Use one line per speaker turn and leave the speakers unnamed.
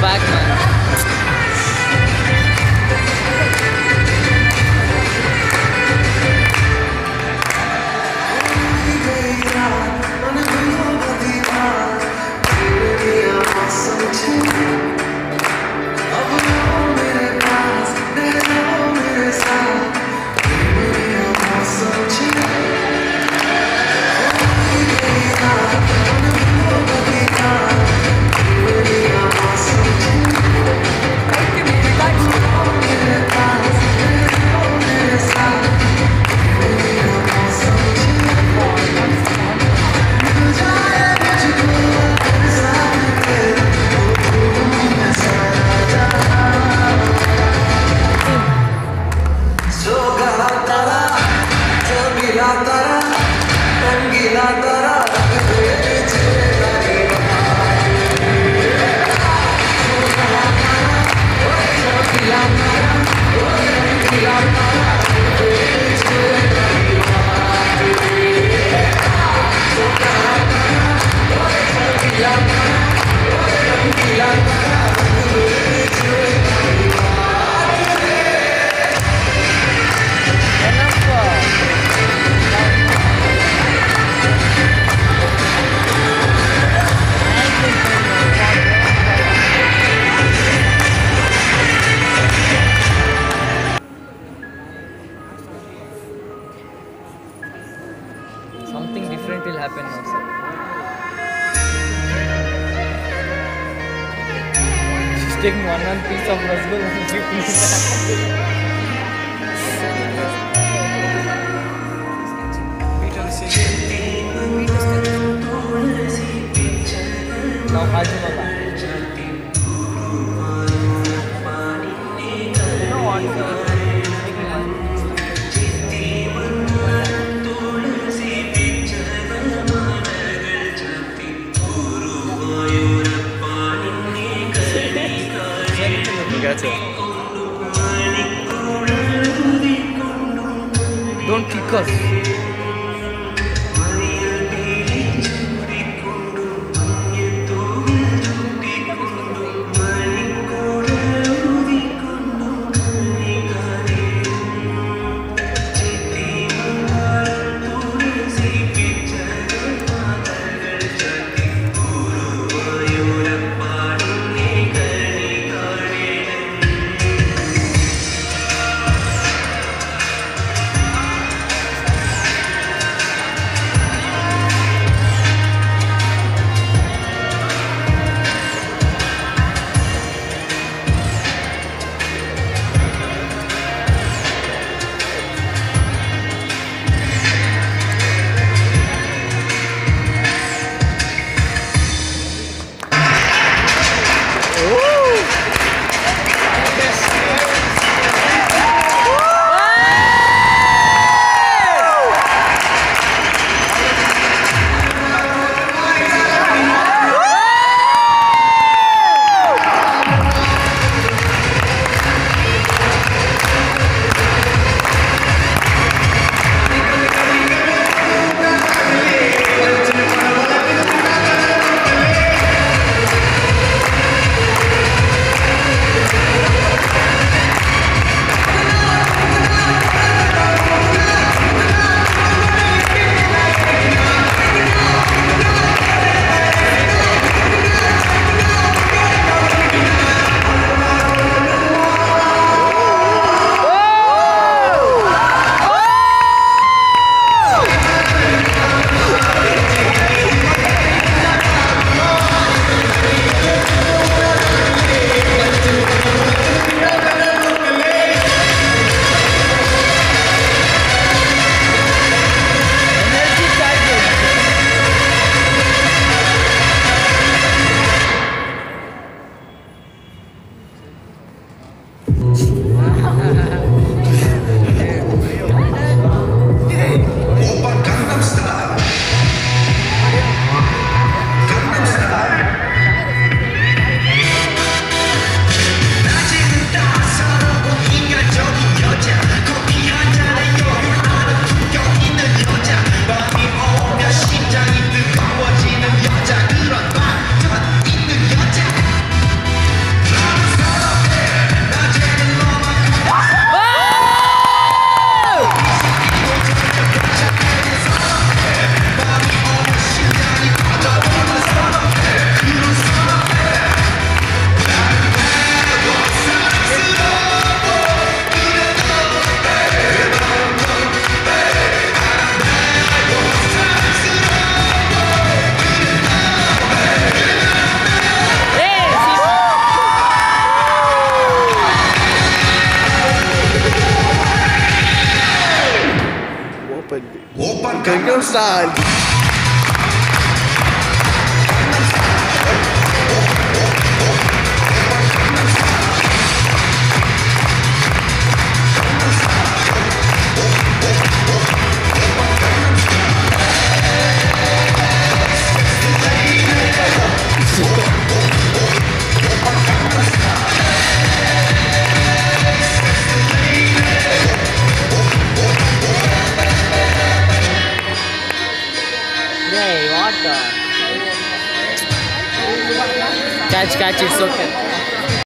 back, man. Something Taking one one piece of rasgulla and giving me that. Now Hajimala. Monkey Cuz.
Gangnam
Catch, catch, it's.